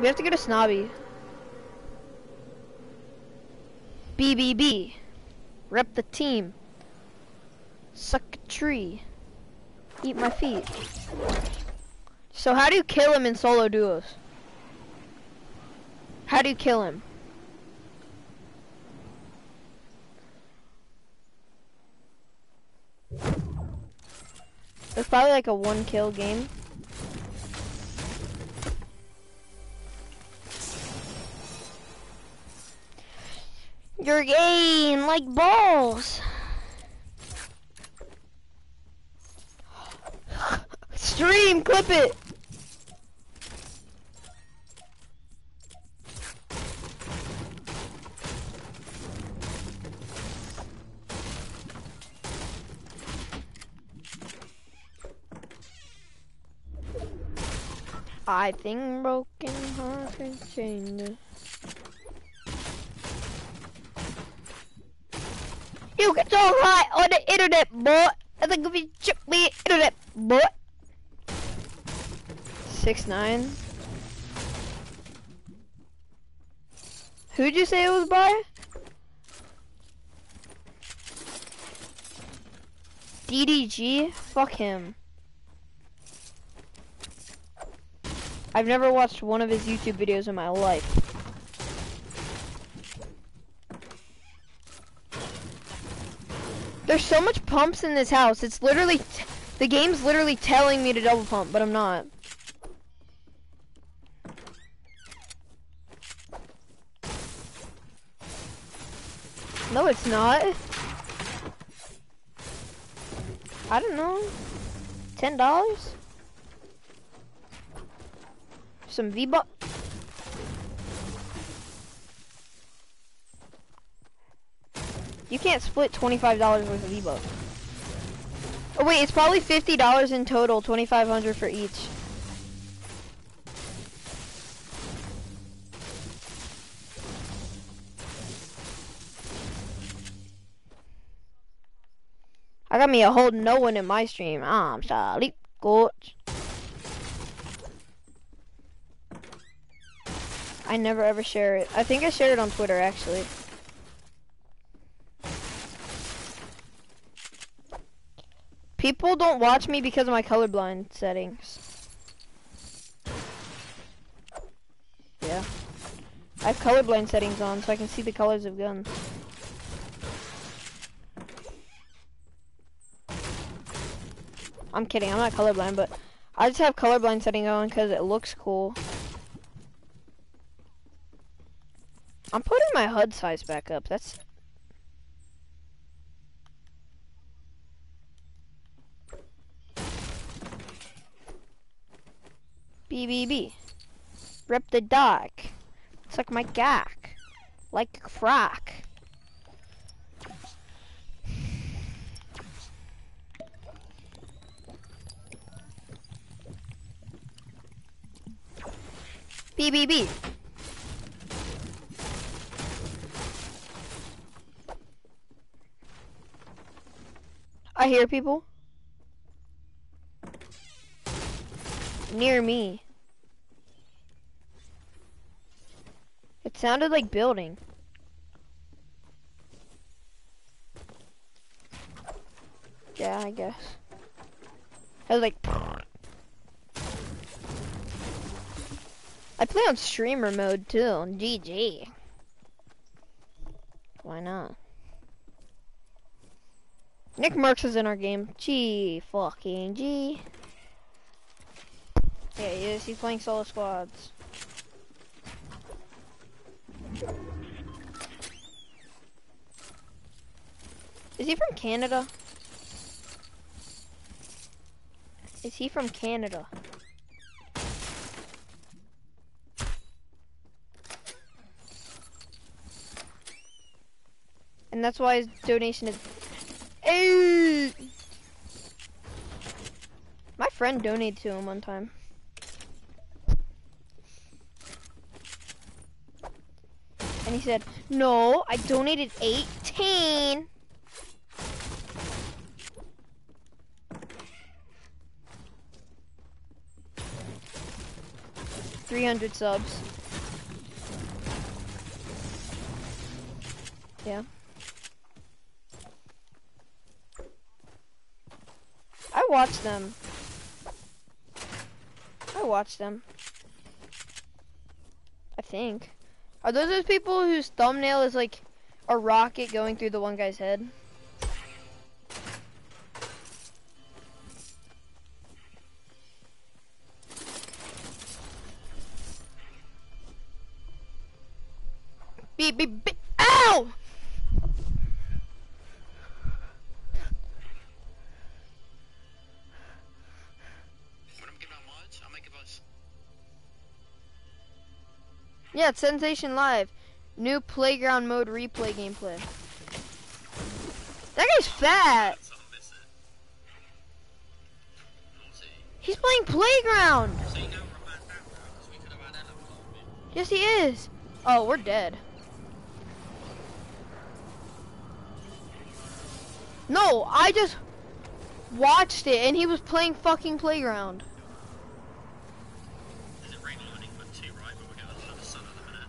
We have to go to Snobby. BBB. Rep the team. Suck a tree. Eat my feet. So how do you kill him in solo duos? How do you kill him? It's probably like a one kill game. You're game like balls. Stream, clip it. I think broken hearts can change. High on the internet, boy. I think if you check me internet, boy. Six nine. Who'd you say it was by? DDG? Fuck him. I've never watched one of his YouTube videos in my life. There's so much pumps in this house. It's literally, the game's literally telling me to double pump, but I'm not. No, it's not. I don't know. Ten dollars? Some V-Buck? You can't split $25 worth of V-Bucks. Oh wait, it's probably $50 in total, 2500 for each. I got me a whole no one in my stream. I'm sorry, coach. I never ever share it. I think I shared it on Twitter actually. People don't watch me because of my colorblind settings. Yeah. I have colorblind settings on so I can see the colors of guns. I'm kidding, I'm not colorblind, but I just have colorblind setting on because it looks cool. I'm putting my HUD size back up. That's BBB. Rip the dog. Suck my gack. Like a frock. BBB. I hear people. Near me. It sounded like building. Yeah, I guess. I was like... I play on streamer mode too, on GG. Why not? Nick Mercs is in our game. G fucking G. Yeah, he is. He's playing solo squads. Is he from Canada? Is he from Canada? And that's why his donation is Hey! My friend donated to him one time. And he said, no, I donated 18. Three hundred subs. Yeah. I watch them. I watch them. I think. Are those those people whose thumbnail is like a rocket going through the one guy's head? Yeah, it's Sensation Live. New playground mode replay gameplay. That guy's fat. He's playing playground. Yes, he is. Oh, we're dead. No, I just watched it and he was playing fucking playground. Is it rain lightning but two, right? But we're getting a lot of sun at the minute.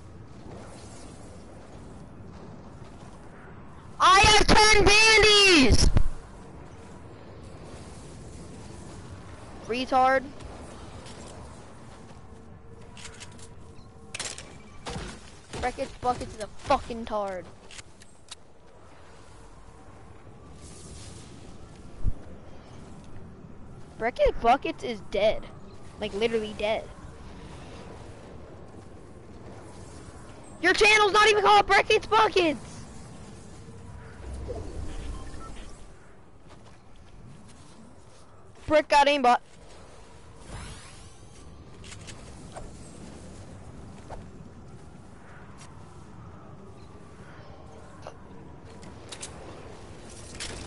I have 10 bandies! Retard. Breakage Buckets is a fucking tard. Breckett Buckets is dead. Like literally dead. Your channel's not even called Brackett's Buckets! Brick got aimbot.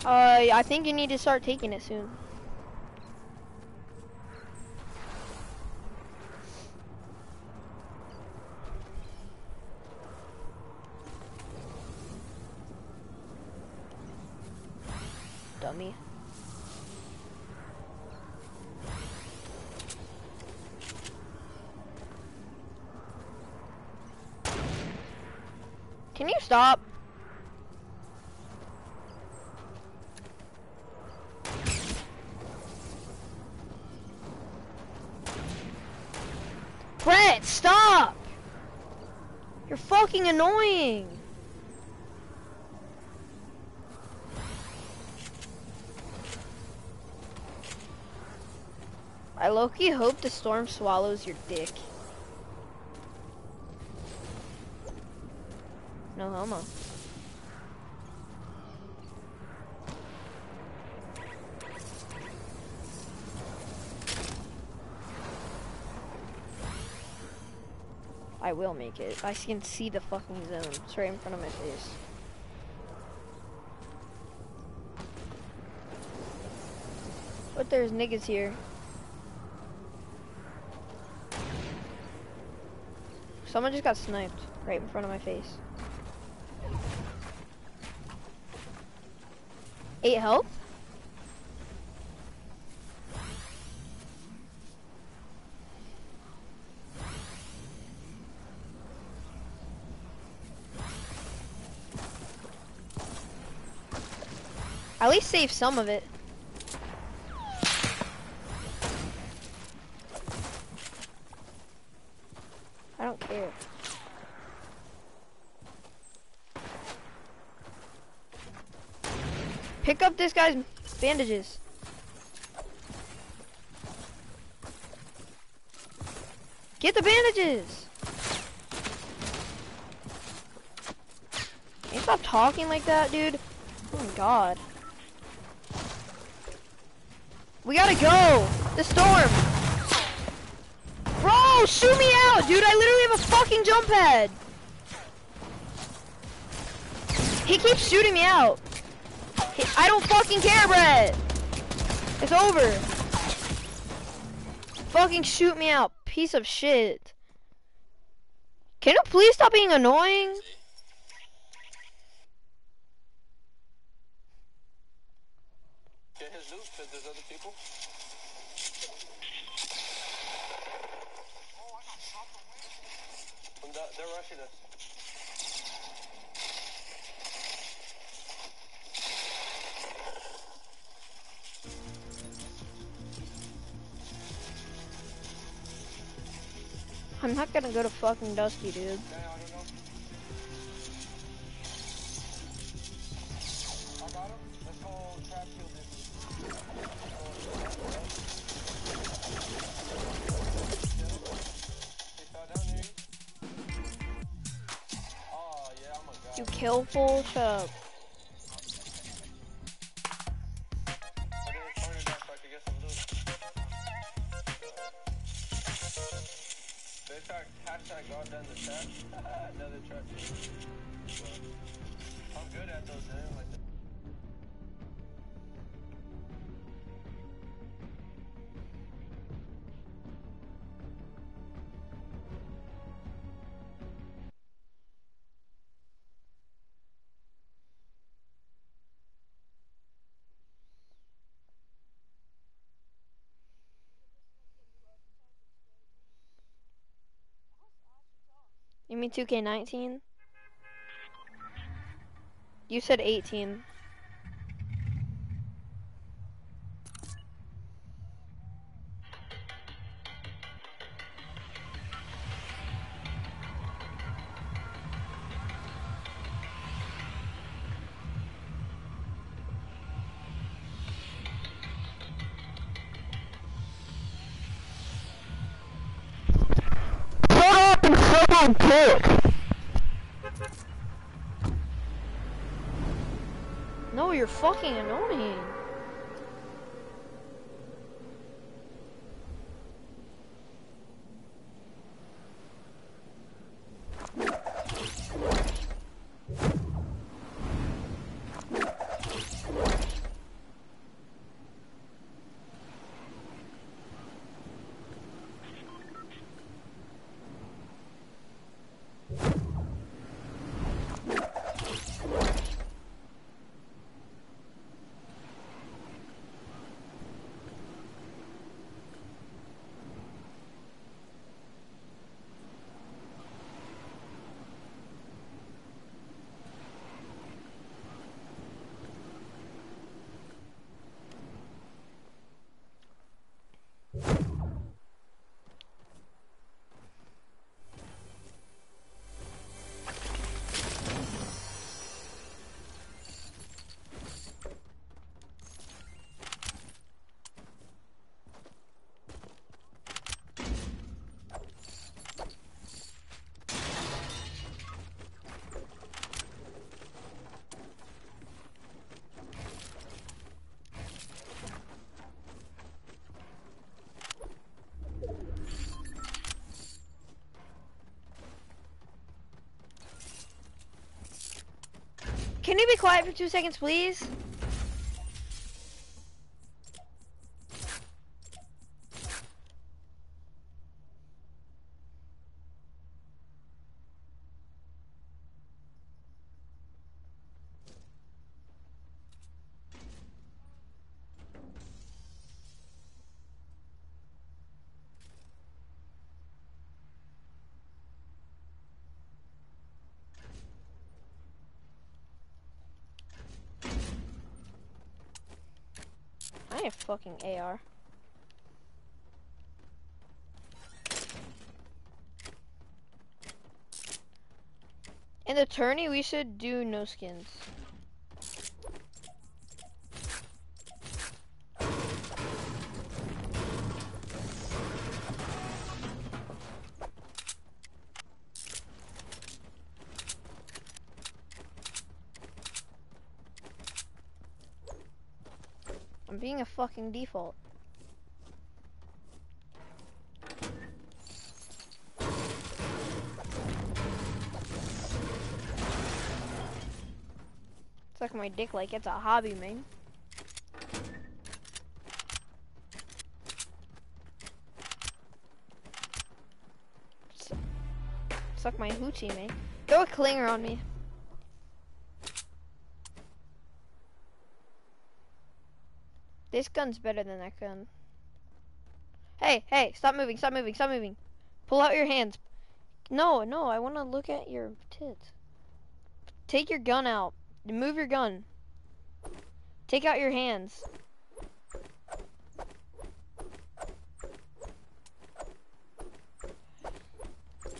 Uh, I think you need to start taking it soon. Dummy. Can you stop? Brett, stop! You're fucking annoying. I low-key hope the storm swallows your dick. I will make it. I can see the fucking zone. It's right in front of my face. But there's niggas here. Someone just got sniped right in front of my face. Eight health? At least save some of it. I don't care. Pick up this guy's bandages. Get the bandages. Can you stop talking like that, dude? Oh my god. We gotta go! The storm! Bro, shoot me out, dude! I literally have a fucking jump pad! He keeps shooting me out. I don't fucking care, Brett. It's over. Fucking shoot me out, piece of shit. Can you please stop being annoying? Get his loot, because there's other people. Oh, from the, they're rushing us. I'm not gonna go to fucking Dusty, dude. I don't know. You 2K19? You said 18. You're fucking annoying. Can you be quiet for two seconds, please? Need a fucking AR. In the tourney, we should do no skins. I'm being a fucking default. Suck my dick like it's a hobby, man. Suck my hoochie, man. Throw a clinger on me. This gun's better than that gun. Hey, hey, stop moving, stop moving, stop moving. Pull out your hands. No, no, I want to look at your tits. Take your gun out. Move your gun. Take out your hands.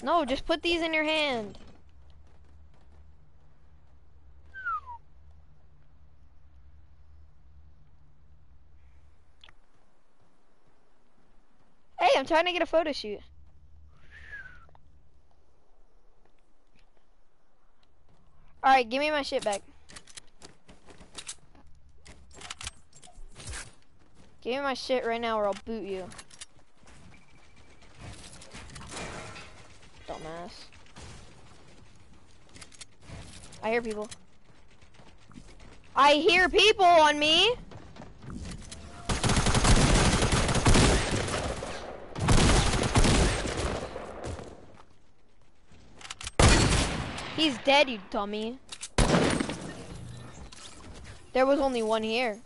No, just put these in your hand. Hey, I'm trying to get a photo shoot. Alright, give me my shit back. Give me my shit right now or I'll boot you. Dumbass. I hear people. I hear people on me! He's dead, you dummy. There was only one here.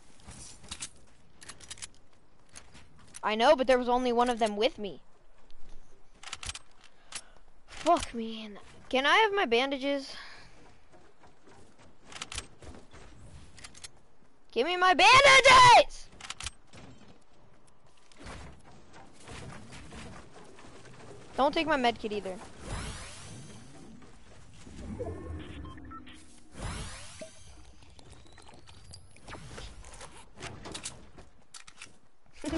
I know, but there was only one of them with me. Fuck me. Can I have my bandages? Give me my bandages! Don't take my medkit either. For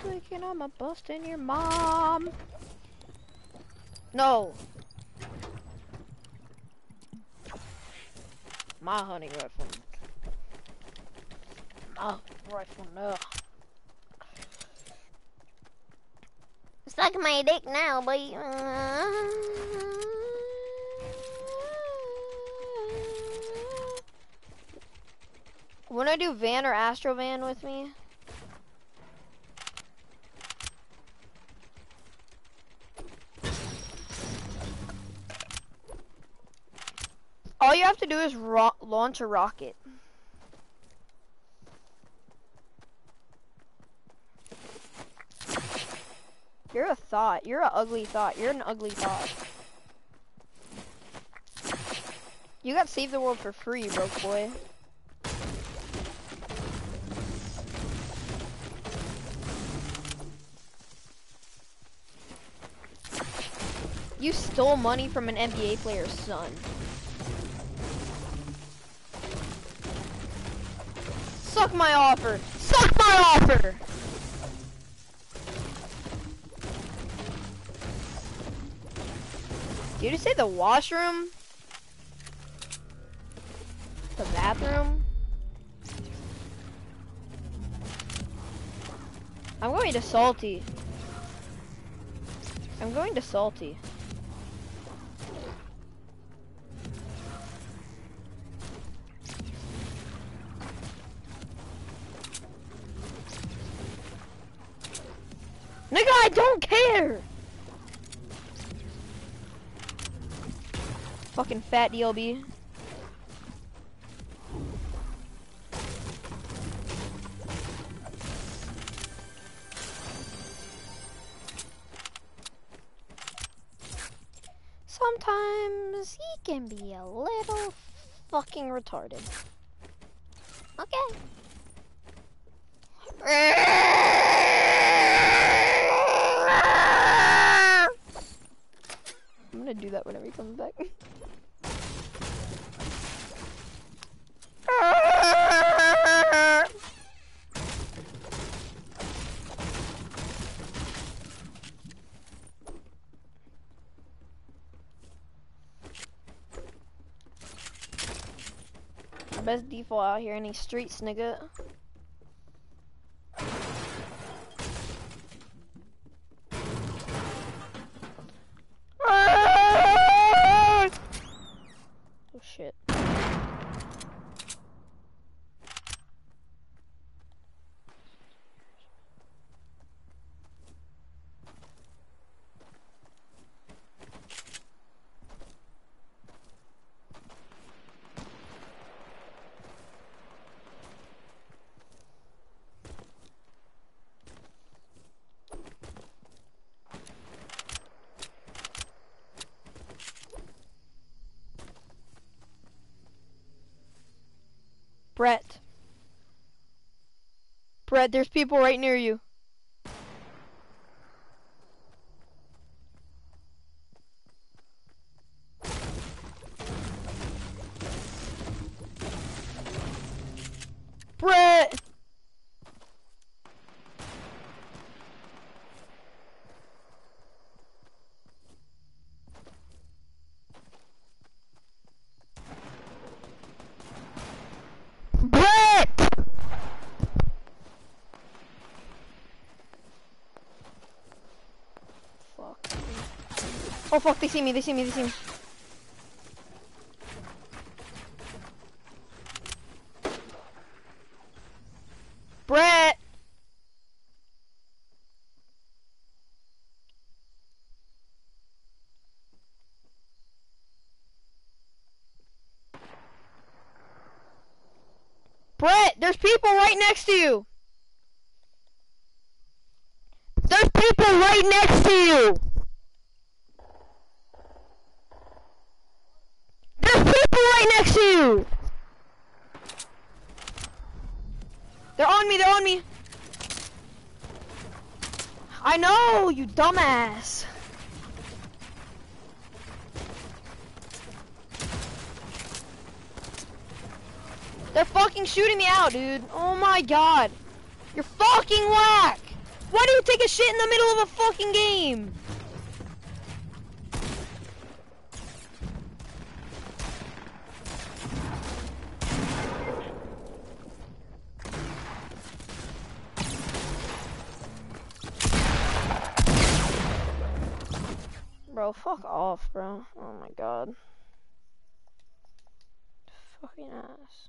clicking, I'm a busting your mom. No. My hunting rifle. My rifle, no. Suck my dick now, boy. Uh. Wanna do Van or Astro Van with me? All you have to do is launch a rocket. You're a thought. You're an ugly thought. You're an ugly thought. You got Save the World for free, broke boy. You stole money from an NBA player's son. Suck my offer! Suck my offer! Did you say the washroom? The bathroom? I'm going to Salty. I'm going to Salty. I don't care! Fucking fat DLB. Sometimes he can be a little fucking retarded. Okay. I'm gonna do that whenever he comes back. Best default out here, any streets, nigga. Brett. Brett, there's people right near you. Brett! Brett! Fuck. Oh fuck, they see me, they see me, they see me. Brett! Brett, there's people right next to you. There's people right next to you. There's people right next to you. They're on me, they're on me. I know, you dumbass. They're fucking shooting me out, dude. Oh my god. You're fucking whack. Why do you take a shit in the middle of a fucking game? Fuck off, bro. Oh my god. Fucking ass.